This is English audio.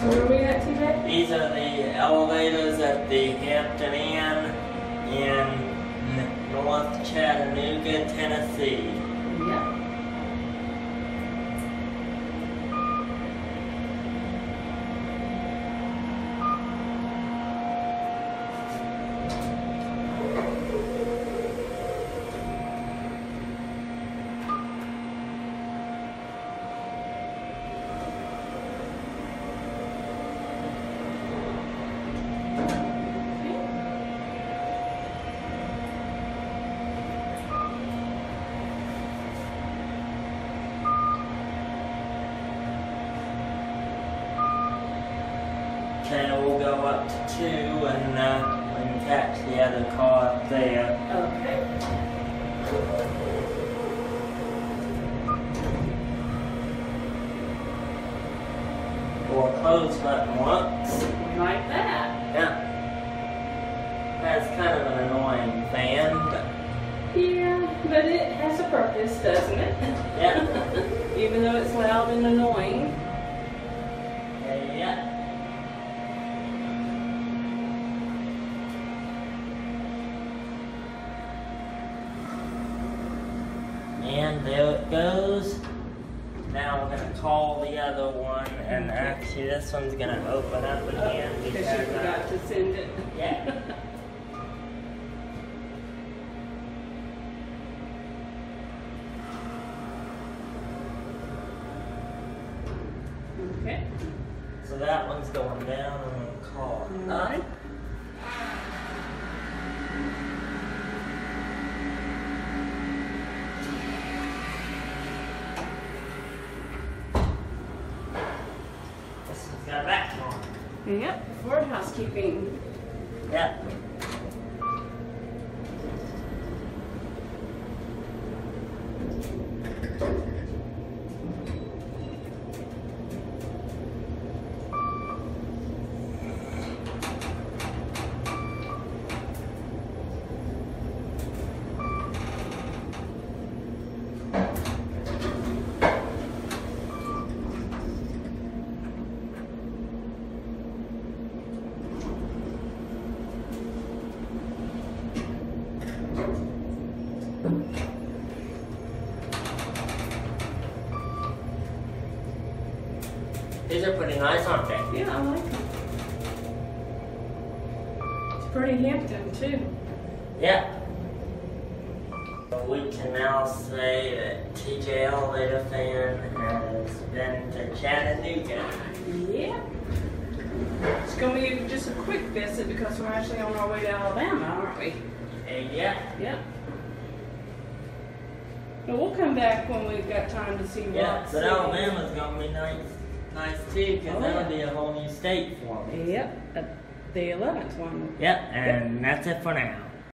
So where are we at, TJ? These are the elevators at the Hampton Inn in North Chattanooga, Tennessee. Yep. Okay, we'll go up to two and uh, we can catch the other car up there. Okay. Or close button once. Like that. Yeah. That's kind of an annoying fan, but Yeah, but it has a purpose, doesn't it? yeah. Even though it's loud and annoying. yeah. And there it goes. Now we're gonna call the other one, and actually this one's gonna open up again Because because you forgot uh, to send it. yeah. Okay. So that one's going down, and call it up. Alright. This one's got a back on. Yep, for housekeeping. Yeah. These are pretty nice, aren't they? Yeah, I like them. It's pretty Hampton too. Yeah. We can now say that TJ Fan has been to Chattanooga. Yeah. It's gonna be just a quick visit because we're actually on our way to Alabama, aren't we? And yeah, Yep. But we'll come back when we've got time to see yeah, what. but Alabama's gonna be nice, nice too, because Oh, that'll yeah. be a whole new state for me. Yep, at the eleventh one. Yep, and that's it for now.